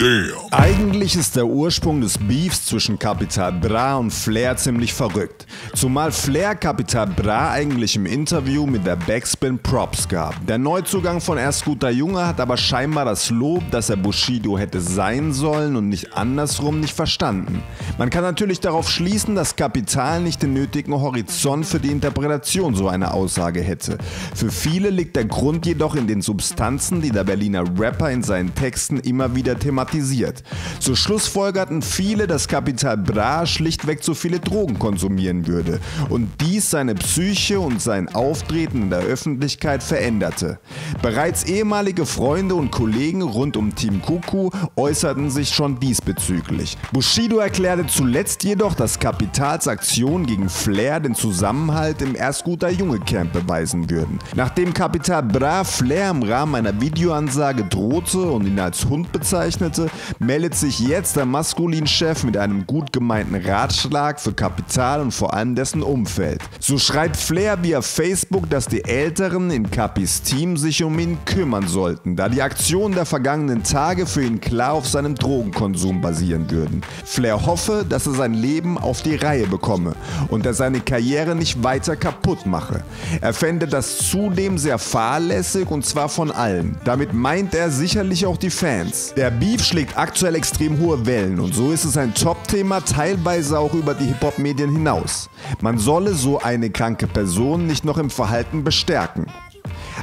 Damn. Eigentlich ist der Ursprung des Beefs zwischen Capital Bra und Flair ziemlich verrückt. Zumal Flair Capital Bra eigentlich im Interview mit der Backspin Props gab. Der Neuzugang von Erst guter Junge hat aber scheinbar das Lob, dass er Bushido hätte sein sollen und nicht andersrum nicht verstanden. Man kann natürlich darauf schließen, dass Kapital nicht den nötigen Horizont für die Interpretation so einer Aussage hätte. Für viele liegt der Grund jedoch in den Substanzen, die der Berliner Rapper in seinen Texten immer wieder thematisiert thematisiert. So schlussfolgerten viele, dass Kapital Bra schlichtweg zu viele Drogen konsumieren würde und dies seine Psyche und sein Auftreten in der Öffentlichkeit veränderte. Bereits ehemalige Freunde und Kollegen rund um Team Kuku äußerten sich schon diesbezüglich. Bushido erklärte zuletzt jedoch, dass Kapitals Aktionen gegen Flair den Zusammenhalt im erst guter Junge Camp beweisen würden. Nachdem Kapital Bra Flair im Rahmen einer Videoansage drohte und ihn als Hund bezeichnete, Seite meldet sich jetzt der Maskulin-Chef mit einem gut gemeinten Ratschlag für Kapital und vor allem dessen Umfeld. So schreibt Flair via Facebook, dass die Älteren in Capis Team sich um ihn kümmern sollten, da die Aktionen der vergangenen Tage für ihn klar auf seinem Drogenkonsum basieren würden. Flair hoffe, dass er sein Leben auf die Reihe bekomme und er seine Karriere nicht weiter kaputt mache. Er fände das zudem sehr fahrlässig und zwar von allen. Damit meint er sicherlich auch die Fans. Der Beef schlägt aktuell extrem hohe Wellen und so ist es ein Top-Thema, teilweise auch über die Hip-Hop-Medien hinaus. Man solle so eine kranke Person nicht noch im Verhalten bestärken.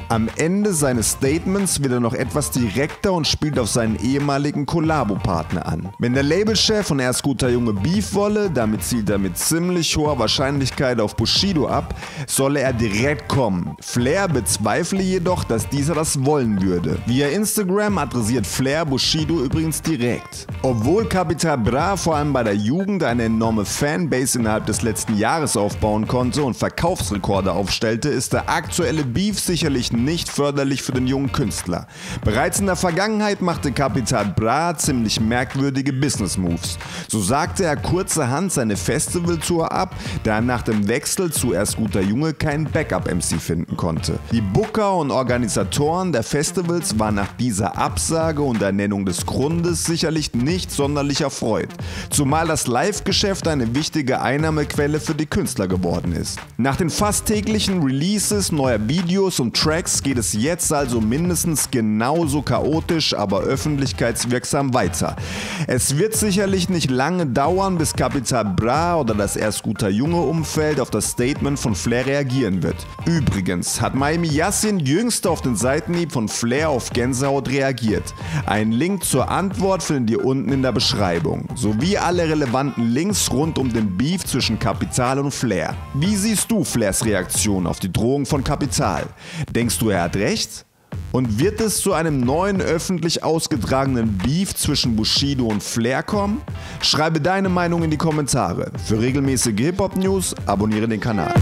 Am Ende seines Statements wird er noch etwas direkter und spielt auf seinen ehemaligen Kollabo-Partner an. Wenn der Labelchef von Erst guter Junge Beef wolle, damit zielt er mit ziemlich hoher Wahrscheinlichkeit auf Bushido ab, solle er direkt kommen. Flair bezweifle jedoch, dass dieser das wollen würde. Via Instagram adressiert Flair Bushido übrigens direkt. Obwohl Capital Bra vor allem bei der Jugend eine enorme Fanbase innerhalb des letzten Jahres aufbauen konnte und Verkaufsrekorde aufstellte, ist der aktuelle Beef sicherlich nicht förderlich für den jungen Künstler. Bereits in der Vergangenheit machte Capital Bra ziemlich merkwürdige Business Moves. So sagte er kurzerhand seine Festivaltour ab, da er nach dem Wechsel zu erst guter Junge keinen Backup-MC finden konnte. Die Booker und Organisatoren der Festivals waren nach dieser Absage und Ernennung des Grundes sicherlich nicht sonderlich erfreut, zumal das Live-Geschäft eine wichtige Einnahmequelle für die Künstler geworden ist. Nach den fast täglichen Releases neuer Videos und Tracks geht es jetzt also mindestens genauso chaotisch, aber öffentlichkeitswirksam weiter. Es wird sicherlich nicht lange dauern, bis Capital Bra oder das erst guter junge Umfeld auf das Statement von Flair reagieren wird. Übrigens hat Miami Yassin jüngst auf den Seitenhieb von Flair auf Gänsehaut reagiert. Ein Link zur Antwort findet ihr unten in der Beschreibung, sowie alle relevanten Links rund um den Beef zwischen Kapital und Flair. Wie siehst du Flairs Reaktion auf die Drohung von Kapital? Denkst du, er hat recht? Und wird es zu einem neuen öffentlich ausgetragenen Beef zwischen Bushido und Flair kommen? Schreibe deine Meinung in die Kommentare. Für regelmäßige Hip-Hop-News abonniere den Kanal.